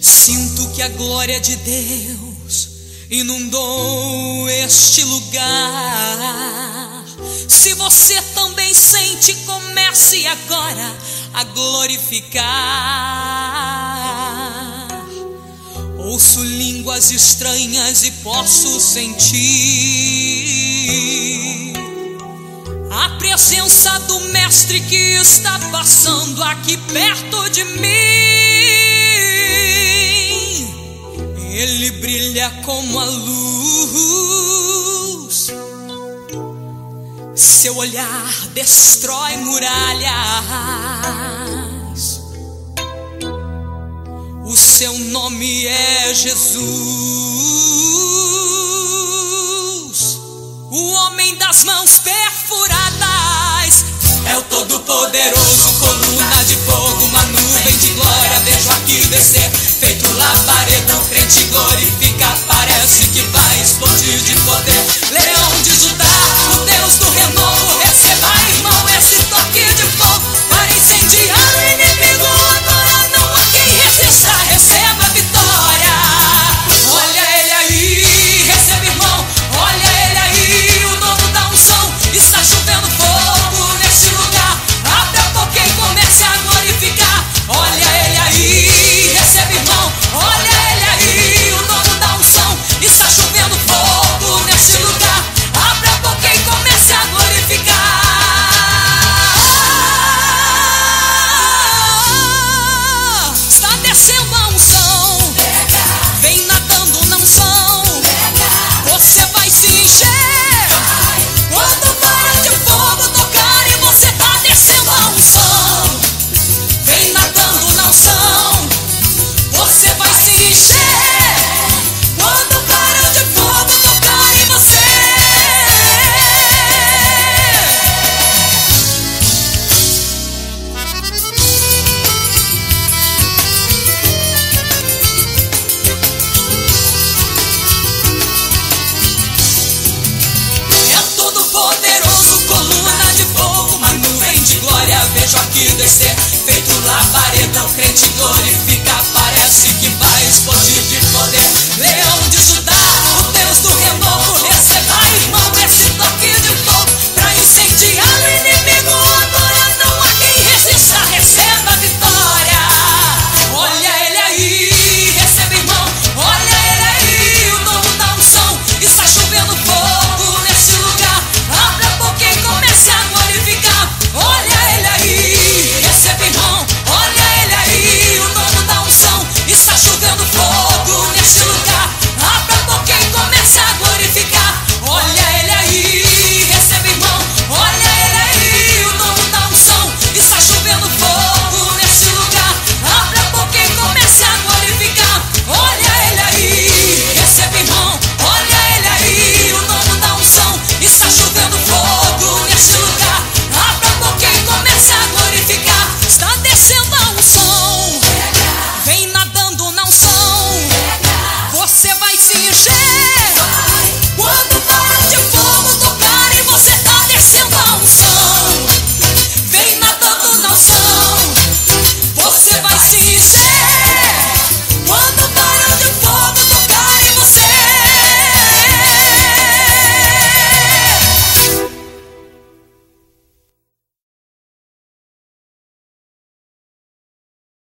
Sinto que a glória de Deus inundou este lugar. Se você também sente, comece agora a glorificar. Ouço línguas estranhas e posso sentir a presença do Mestre que está passando aqui perto de mim. como a luz. Seu olhar destrói muralhas. O seu nome é Jesus. O homem das mãos perdidas. coluna de fogo, uma nuvem de glória. Vejo aqui descer, feito labareda, crente glorifica para.